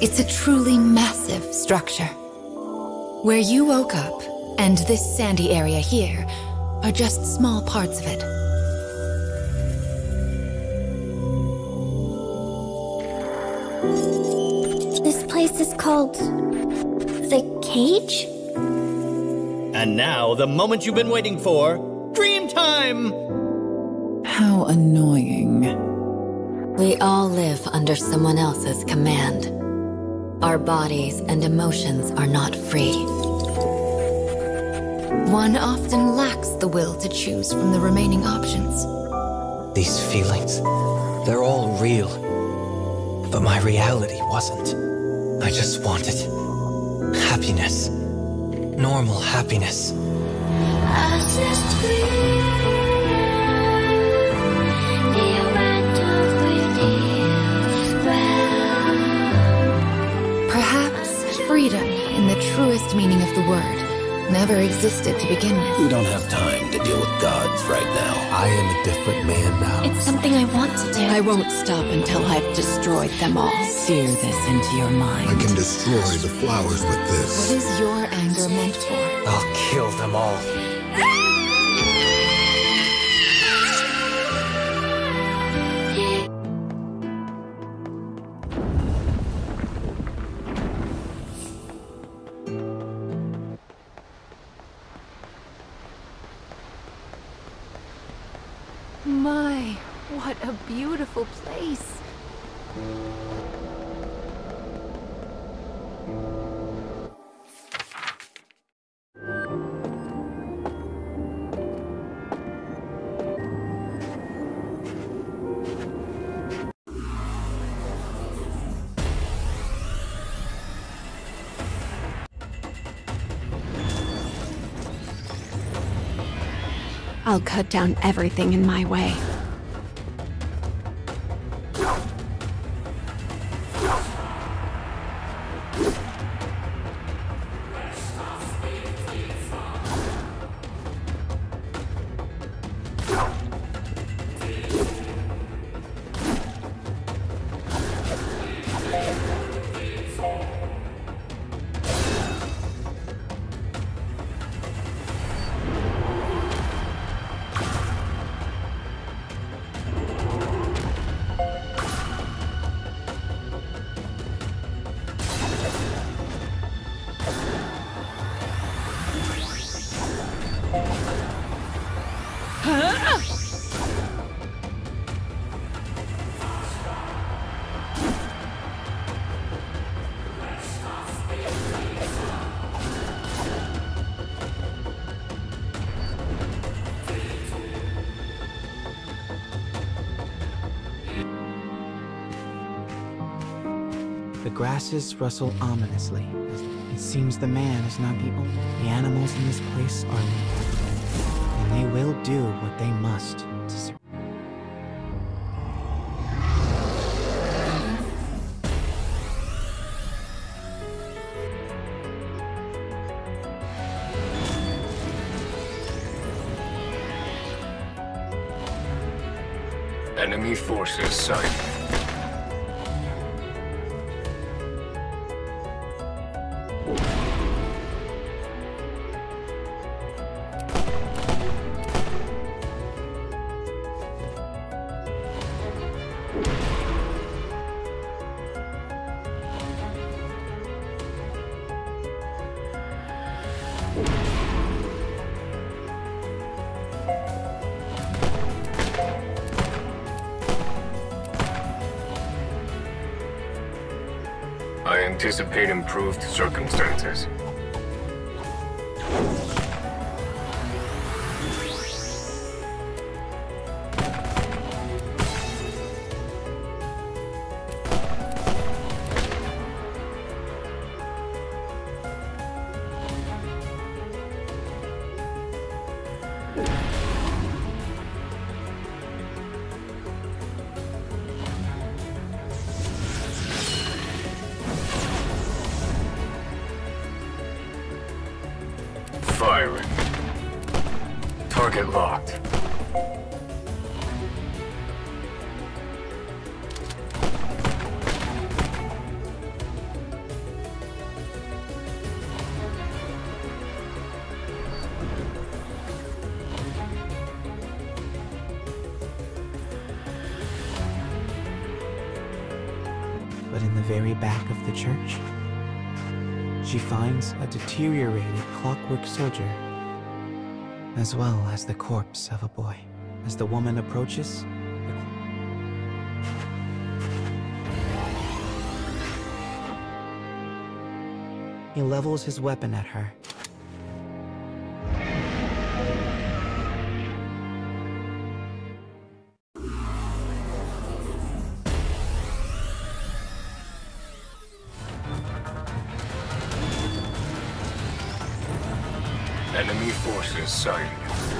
It's a truly massive structure. Where you woke up, and this sandy area here, are just small parts of it. This place is called. The Cage? And now, the moment you've been waiting for dream time! How annoying. We all live under someone else's command. Our bodies and emotions are not free. One often lacks the will to choose from the remaining options. These feelings, they're all real. But my reality wasn't. I just wanted happiness. Normal happiness. Perhaps freedom, in the truest meaning of the word, never existed to begin with. We don't have time to deal with gods right now. I am a different man now. It's something I want to do. I won't stop until I've destroyed them all. Sear this into your mind. I can destroy the flowers with this. What is your anger meant for? I'll kill them all. I'll cut down everything in my way. The grasses rustle ominously. It seems the man is not the only. The animals in this place are leaving. And they will do what they must to survive. Enemy forces sighted. Anticipate improved circumstances. Very back of the church, she finds a deteriorated clockwork soldier, as well as the corpse of a boy. As the woman approaches, He levels his weapon at her. Enemy forces sighted.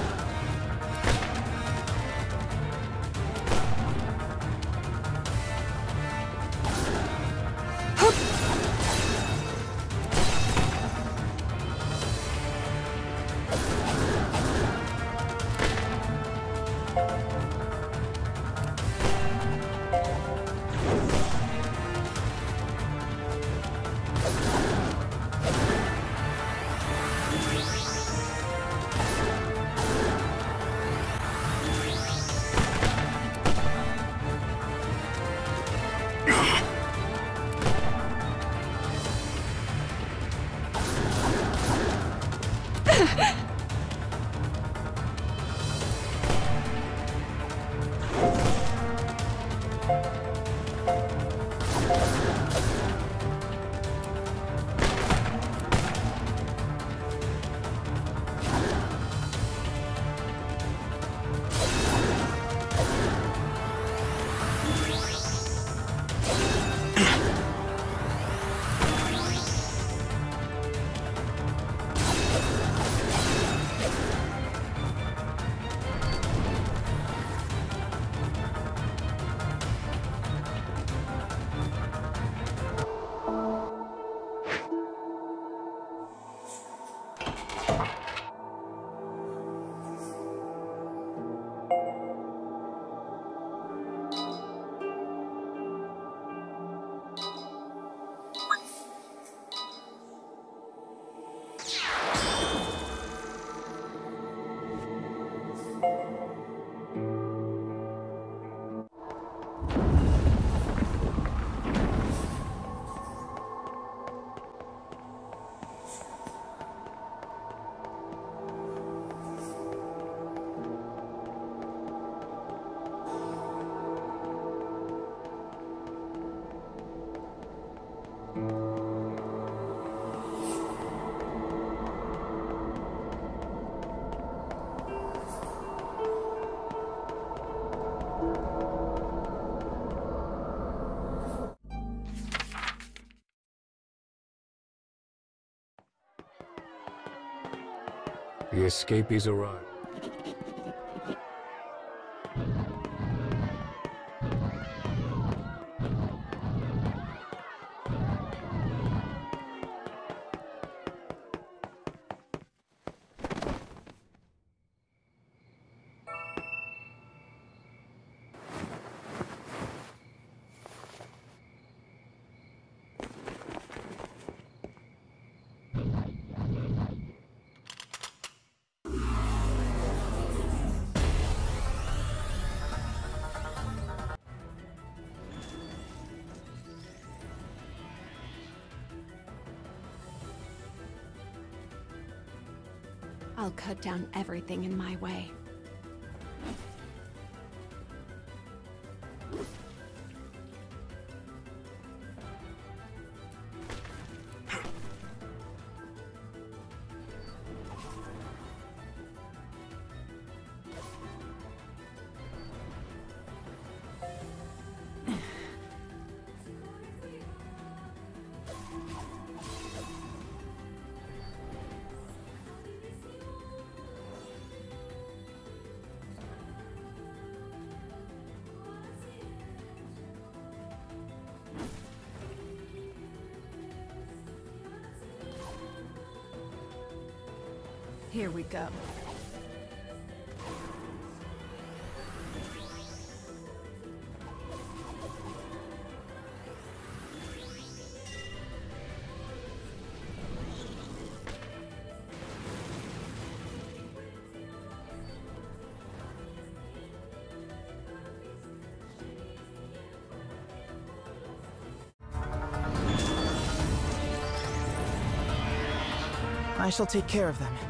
The escapees arrive. I'll cut down everything in my way. Here we go. I shall take care of them.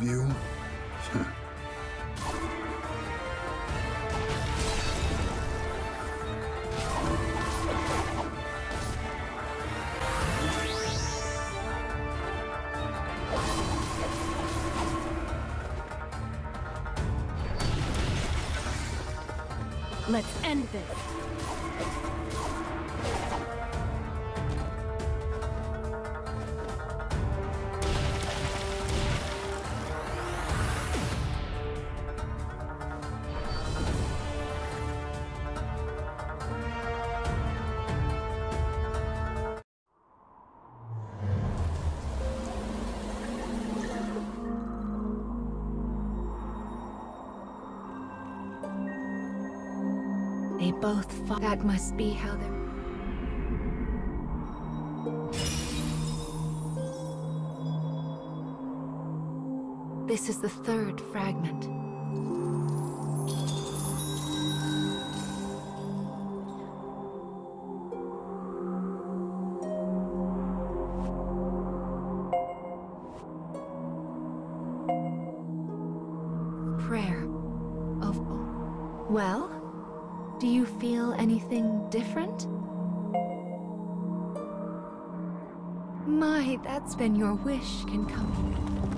Of you? Let's end this. Both. That must be how they're. This is the third fragment. Prayer of. Well? Do you feel anything different? My, that's been your wish can come.